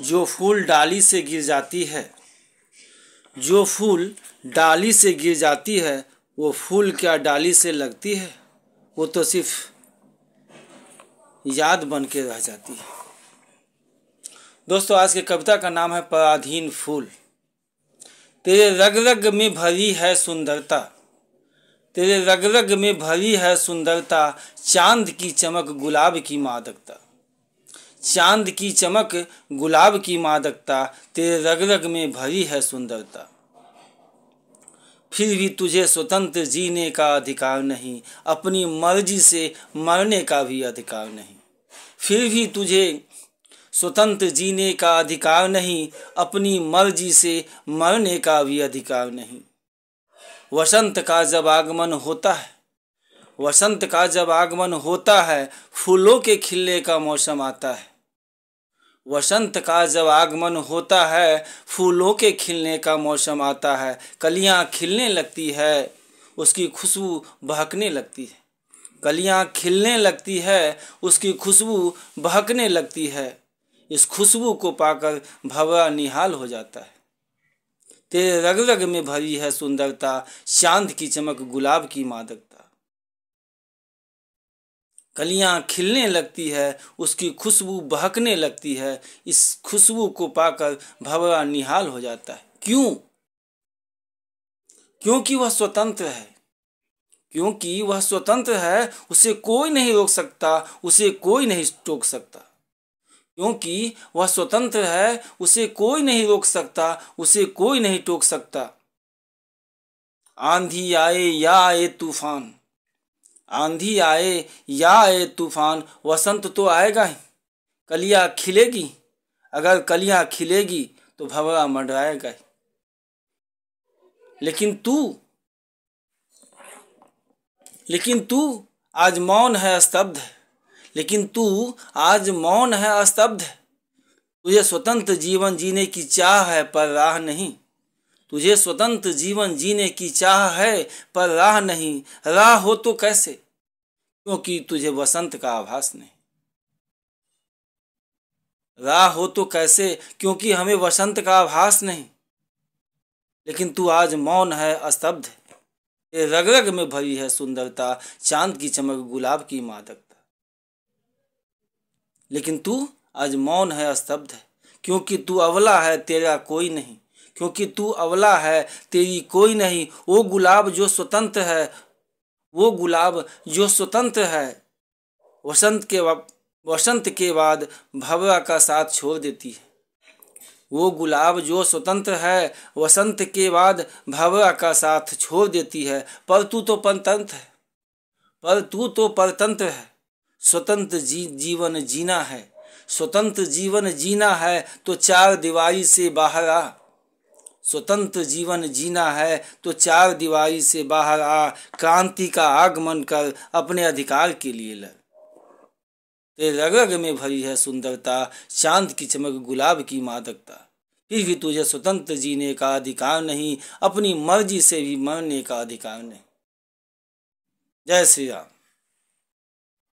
जो फूल डाली से गिर जाती है, जो फूल डाली से गिर जाती है, वो फूल क्या डाली से लगती है? वो तो सिर्फ़ याद बन के रह जाती है। दोस्तों, आज की कविता का नाम है पराधीन फूल। तेरे रग रग में भरी है सुंदरता, तेरे रग रग में भरी है सुंदरता, चाँद की चमक गुलाब की मादकता। चाँद की चमक, गुलाब की मादकता, तेरे रग रग में भरी है सुंदरता। फिर भी तुझे स्वतंत्र जीने का अधिकार नहीं, अपनी मर्ज़ी से मरने का भी अधिकार नहीं। फिर भी तुझे स्वतंत्र जीने का अधिकार नहीं, अपनी मर्ज़ी से मरने का भी अधिकार नहीं। वसंत का जब आगमन होता है, वसंत का जब आगमन होता है, फूलों के खिलने का मौसम आता है। वसंत का जब आगमन होता है, फूलों के खिलने का मौसम आता है, कलियाँ खिलने लगती है, उसकी खुशबू बहकने लगती है। कलियाँ खिलने लगती है, उसकी खुशबू बहकने लगती है। इस खुशबू को पाकर भवरा निहाल हो जाता है। तेरे रग रग में भरी है सुंदरता, चाँद की चमक गुलाब की मादकता। कलियाँ खिलने लगती है, उसकी खुशबू बहकने लगती है, इस खुशबू को पाकर भवरा निहाल हो जाता है। क्यों? क्योंकि वह स्वतंत्र है। क्योंकि वह स्वतंत्र है, उसे कोई नहीं रोक सकता, उसे कोई नहीं टोक सकता। क्योंकि वह स्वतंत्र है, उसे कोई नहीं रोक सकता, उसे कोई नहीं टोक सकता। आंधी आए या आए तूफ़ान। आंधी आए, या आए तूफ़ान, वसंत तो आएगा ही। कलिया खिलेगी, अगर कलिया खिलेगी तो भवरा मंडराएगा ही। लेकिन तू लेकिन तू आज मौन है, स्तब्ध लेकिन तू आज मौन है स्तब्ध है। तुझे स्वतंत्र जीवन जीने की चाह है, पर राह नहीं। तुझे स्वतंत्र जीवन जीने की चाह है, पर राह नहीं। राह हो तो कैसे? क्योंकि तुझे वसंत का आभास नहीं। राह हो तो कैसे? क्योंकि हमें वसंत का आभास नहीं। लेकिन तू आज मौन है, अस्तब्ध ये रग रग में भरी है सुंदरता, चाँद की चमक, गुलाब की मादकता। लेकिन तू आज मौन है, अस्तब्ध है। क्योंकि तू अवला है, तेरा कोई नहीं। क्योंकि तू अवला है, तेरी कोई नहीं। वो गुलाब जो स्वतंत्र है, वो गुलाब जो स्वतंत्र है, वसंत के वसंत के बाद भवरा का साथ छोड़ देती है। वो गुलाब जो स्वतंत्र है, वसंत के बाद भवरा का साथ छोड़ देती है। पर तू तो परतंत्र है। पर तू तो परतंत्र है। स्वतंत्र जी जीवन जीना है। स्वतंत्र जीवन जीना है तो चार दीवारी से बाहर आ। स्वतंत्र जीवन जीना है तो चार दीवारी से बाहर आ, क्रांति का आगमन कर अपने अधिकार के लिए लड़। तेरे रग में भरी है सुंदरता, चाँद की चमक, गुलाब की मादकता। फिर भी तुझे स्वतंत्र जीने का अधिकार नहीं, अपनी मर्ज़ी से भी मरने का अधिकार नहीं। जय श्री राम।